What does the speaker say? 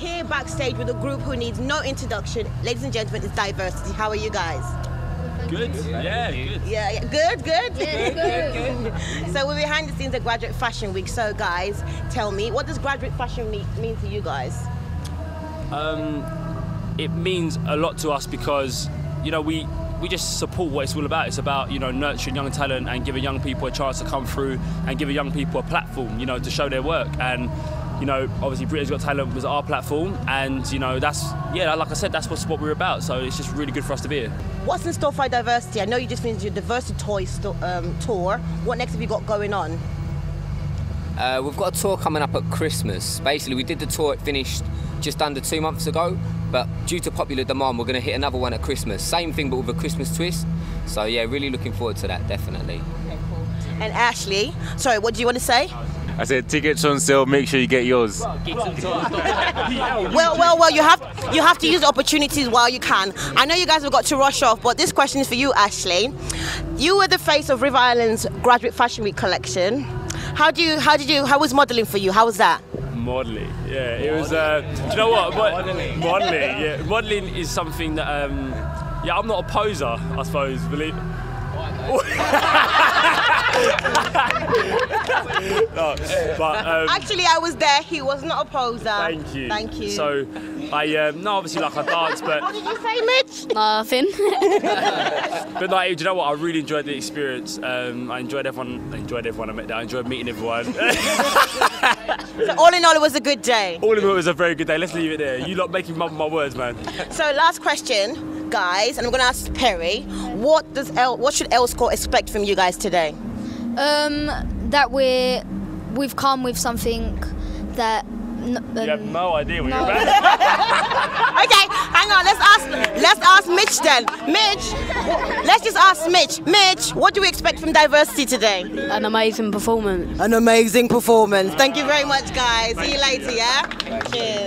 here backstage with a group who needs no introduction. Ladies and gentlemen, it's diversity. How are you guys? Good. Yeah, good. Yeah, yeah. good, good. good. so we're behind the scenes at Graduate Fashion Week. So guys, tell me, what does Graduate Fashion Week mean to you guys? Um, it means a lot to us because you know we we just support what it's all about. It's about you know nurturing young talent and giving young people a chance to come through and giving young people a platform, you know, to show their work. And you know, obviously Britain's Got Talent was our platform, and you know that's yeah, like I said, that's what's what we're about. So it's just really good for us to be here. What's in store for diversity? I know you just finished your diversity toy sto- um, tour. What next have you got going on? Uh, we've got a tour coming up at Christmas. Basically, we did the tour, it finished just under two months ago, but due to popular demand, we're going to hit another one at Christmas. Same thing, but with a Christmas twist. So, yeah, really looking forward to that, definitely. Okay, cool. And Ashley, sorry, what do you want to say? I said tickets on sale. Make sure you get yours. Well, well, well. You have you have to use the opportunities while you can. I know you guys have got to rush off, but this question is for you, Ashley. You were the face of River Island's Graduate Fashion Week collection. How do you? How did you? How was modelling for you? How was that? Modelling, yeah. It was. Uh, do you know what? modelling. Modelling, yeah. Modelling is something that. Um, yeah, I'm not a poser, I suppose. Believe. no, but um, Actually, I was there. He was not a poser. thank you. Thank you. So, I um, no, obviously like I dance, but what did you say, Mitch? Nothing. but like, do you know what? I really enjoyed the experience. Um, I enjoyed everyone. I enjoyed everyone I met there. I enjoyed meeting everyone. So all in all, it was a good day. All in all, it was a very good day. Let's leave it there. You lot making my, my words, man. So last question, guys, and I'm going to ask Perri. What does L? What should L Score expect from you guys today? um, that we're we've come with something that. n- Um, You have no idea what no. you're about. Okay, hang on. Let's ask. Let's ask Mitch then. Mitch, let's just ask Mitch. Mitch, what do we expect from diversity today? an amazing performance. An amazing performance. Thank you very much, guys. See you later. Yeah. Cheers.